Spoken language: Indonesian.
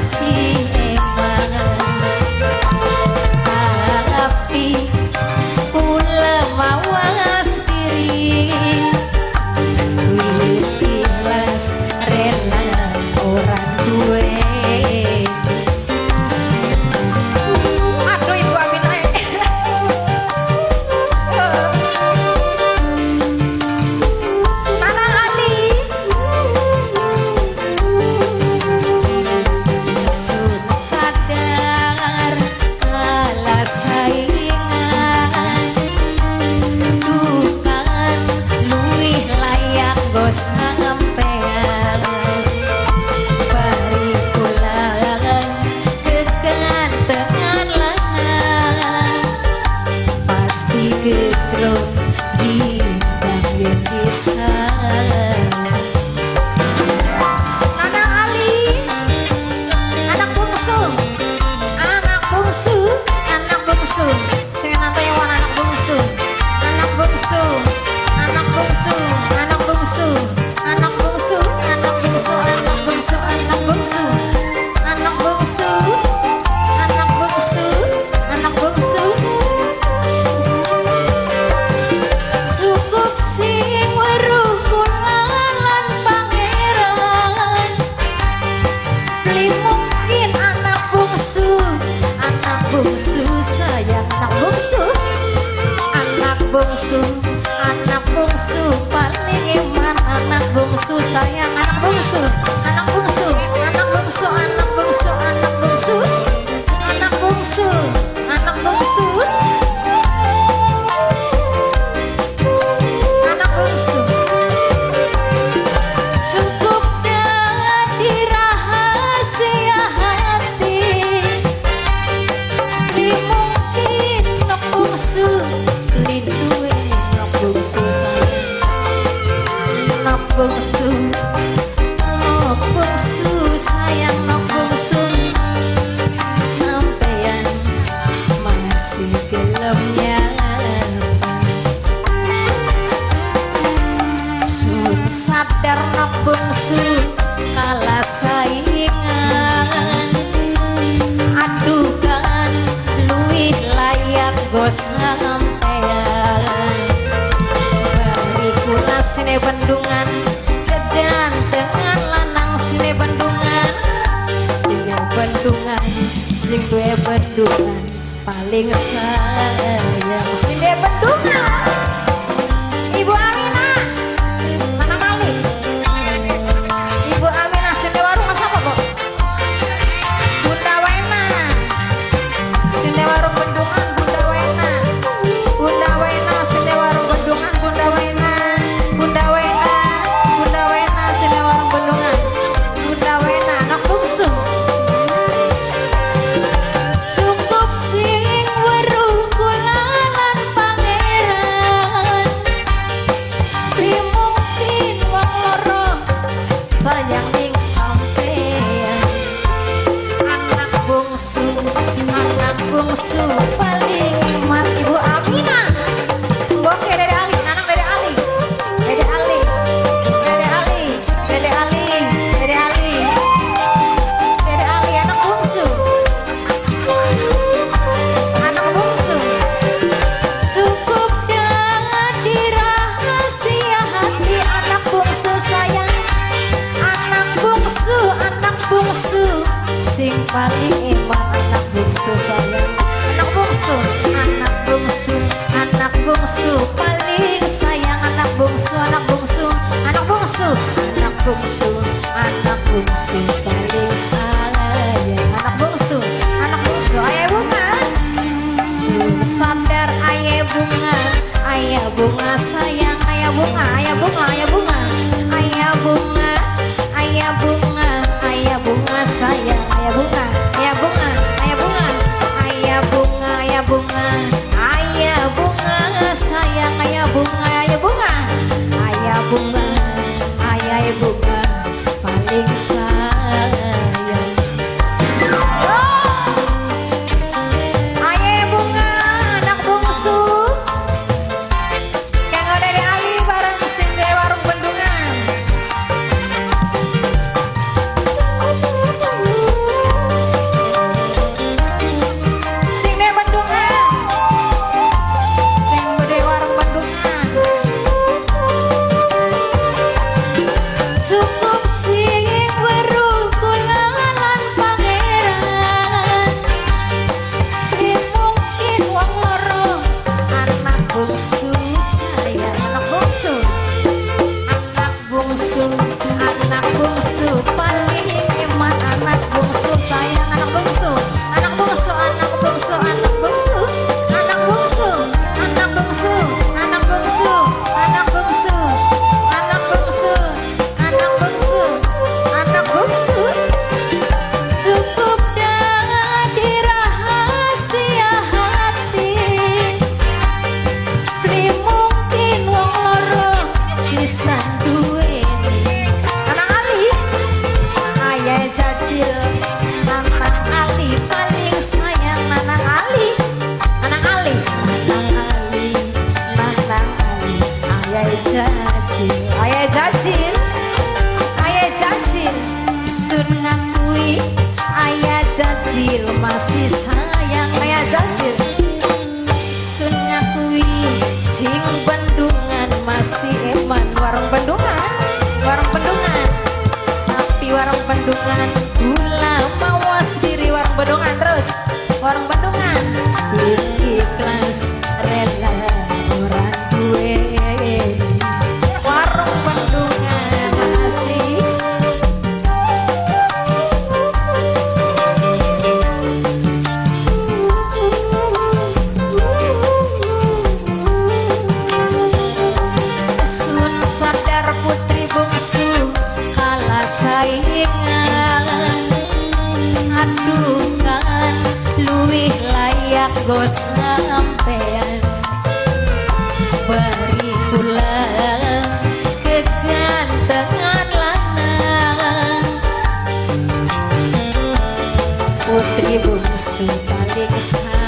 así. bungsu anak bungsu sing anak bungsu, anak bungsu anak bungsu anak bungsu anak bungsu anak bungsu anak bungsu anak bungsu anak bungsu anak bungsu bungsu sayang anak bungsu anak bungsu anak bungsu. Paling iman anak bungsu bungsu anak bungsu. Anak bungsu anak bungsu anak bungsu anak bungsu. Anak bungsu bungsu nok bungsu sayang nok bungsu sampeyan masih filmnya Sun sadar nok bungsu kalah saingan sini bendungan Kedan dengan lanang. Sini bendungan Sini bendungan. Sing bendungan Paling sayang. Sini bungsu sing paling iman anak bungsu sayang anak bungsu anak bungsu anak bungsu paling sayang anak bungsu anak bungsu anak bungsu anak bungsu anak bungsu paling sayang anak bungsu anak bungsu ayah bunga. Sadar ayah bunga ayah bunga sayang ayah bunga ayah bunga ayah bunga bunga ayah bunga ayah bunga. Ayah bunga ayah bunga. Ayah bunga sayang. Ayah bunga ayah bunga. Ayah bunga ayah bunga. Paling sayang to sunan ayah jajil masih sayang ayah jajil. Sunan kuwi sing bendungan masih eman. Warung bendungan warung bendungan. Tapi warung bendungan gula mawas diri. Warung bendungan terus warung bendungan. Wis ikhlas rela go sampean. Beri kula kegantengan lanang. Putri bungsu paling sayang